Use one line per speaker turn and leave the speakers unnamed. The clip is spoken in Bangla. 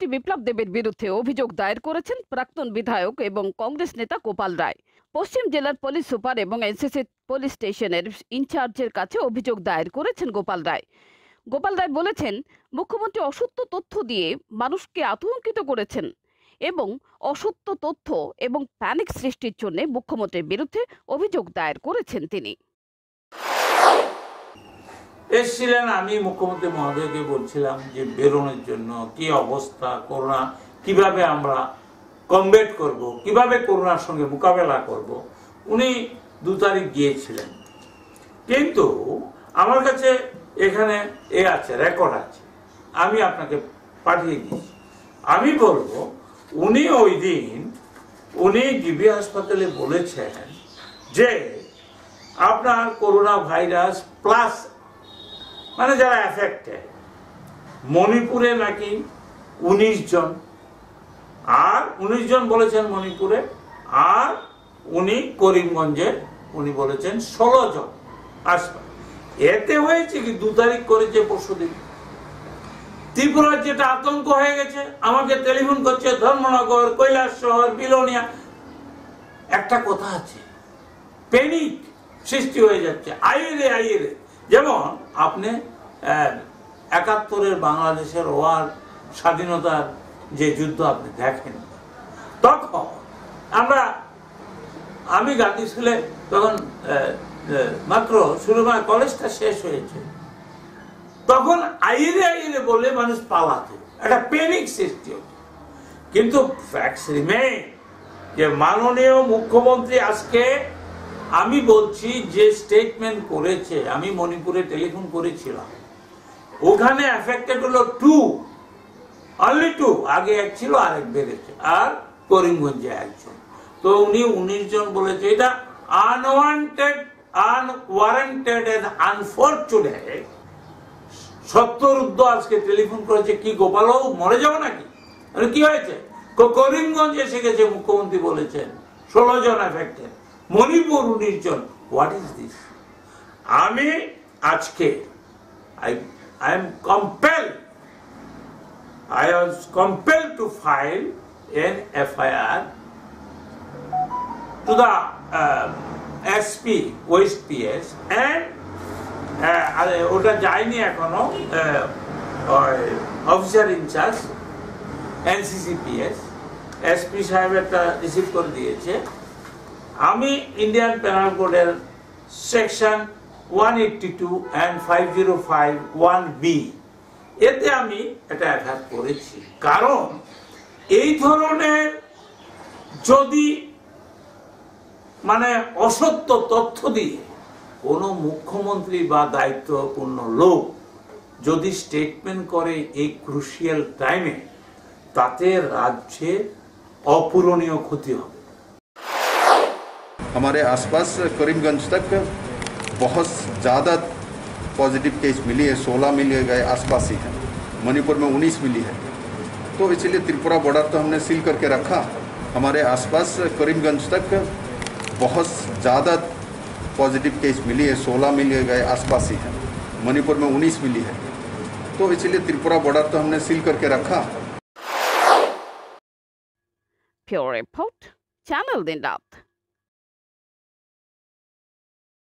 মুখ্যমন্ত্রী বিপ্লব দেবের বিরুদ্ধে অভিযোগ দায়ের করেছেন প্রাক্তন বিধায়ক এবং কংগ্রেস নেতা গোপাল রায়। পশ্চিম জেলার পুলিশ সুপার এবং এনসিসি পুলিশ স্টেশনের ইনচার্জের কাছে অভিযোগ দায়ের করেছেন গোপাল রায়। গোপাল রায় বলেছেন, মুখ্যমন্ত্রী অসত্য তথ্য দিয়ে মানুষকে আতঙ্কিত করেছেন এবং অসত্য তথ্য এবং প্যানিক সৃষ্টির জন্য মুখ্যমন্ত্রীর বিরুদ্ধে অভিযোগ দায়ের করেছেন তিনি।
এসছিলেন, আমি মুখ্যমন্ত্রী মহোদয়কে বলছিলাম যে বেরোনোর জন্য কি অবস্থা, করোনা, কীভাবে আমরা কমবেট করব, কীভাবে করোনার সঙ্গে মোকাবেলা করব। উনি দু তারিখ গিয়েছিলেন। কিন্তু আমার কাছে এখানে এ আছে রেকর্ড আছে। আমি আপনাকে পাঠিয়ে দিয়েছি আমি বলব, উনি ওই দিন, উনি ডিবি হাসপাতালে বলেছেন যে আপনার করোনা ভাইরাস প্লাস মানে যারা অ্যাফেক্টেড মণিপুরে নাকি উনিশ জন। আর উনিশ জন বলেছেন মণিপুরে, আর উনি করিমগঞ্জে উনি বলেছেন ষোলো জন। আসবেন এতে হয়েছে কি, দু তারিখ করেছে পরশু দিন। ত্রিপুরার যেটা আতঙ্ক হয়ে গেছে, আমাকে টেলিফোন করছে, ধর্মনগর, কৈলাস শহর, বিলোনিয়া। একটা কথা আছে প্যানিক সৃষ্টি হয়ে যাচ্ছে আইরে আইরে যেমন আপনি একাত্তরের বাংলাদেশের ওয়ার স্বাধীনতার যে যুদ্ধ আপনি দেখেন, তখন আমরা, আমি গান্ধী স্কুলে তখন মাত্র শুরু কলেজটা শেষ হয়েছে, তখন আইরে আইরে বলে মানুষ পালাতো। একটা প্যানিক সৃষ্টি হতো। কিন্তু যে মাননীয় মুখ্যমন্ত্রী আজকে আমি বলছি যে স্টেটমেন্ট করেছে, আমি মণিপুরে টেলিফোন করেছিলাম। ওখানে অ্যাফেক্টেড হলো টু অনলি টু আগে এক ছিল, আরেক বেড়েছে। আর করিমগঞ্জে একজন। তো উনি উনিশ জন বলেছে, এটা আনওয়ান্টেড আনওয়ারেন্টেড এন্ড আনফর্চুনেট সত্যরুদ্ধ আজকে টেলিফোন করেছে, কি গোপালবাবু মরে যাব নাকি? কি হয়েছে? করিমগঞ্জ এসে গেছে, মুখ্যমন্ত্রী বলেছেন, ষোলো জন এফেক্টেড মণিপুর উনিশ জন। হোয়াট ইজ দিস আমি আজকে I I am compel I was compelled to file an FIR to the uh, SP, West PS, and uh, ওটা যায়নি এখনও অফিসার ইনচার্জ এনসিসিপিএস এসপি সাহেব একটা রিসিভ করে দিয়েছে। আমি ইন্ডিয়ান পেনাল কোডের section one eighty two and five zero five one B এতে আমি এটা অ্যাটাক করেছি কারণ এই ধরনের যদি মানে অসত্য তথ্য দিয়ে কোনো মুখ্যমন্ত্রী বা দায়িত্বপূর্ণ লোক যদি স্টেটমেন্ট করে এই ক্রুশিয়াল টাইমে তাতে রাজ্যের অপূরণীয় ক্ষতি হবে
हमारे आसपास करीमगंज तक बहुत ज़्यादा पॉजिटिव केस मिली है 16 मिले गए आसपास ही हैं। मणिपुर में 19 मिली है। तो इसलिए त्रिपुरा बॉर्डर तो हमने सील करके रखा। हमारे आसपास करीमगंज तक बहुत ज़्यादा पॉजिटिव केस मिली है 16 मिले गए आसपास ही हैं। मणिपुर में 19 मिली है। तो इसलिए त्रिपुरा बॉर्डर तो हमने सील करके रखा।
Pure Report, Channel Din Raat.